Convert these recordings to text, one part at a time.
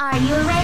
Are you ready?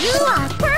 You are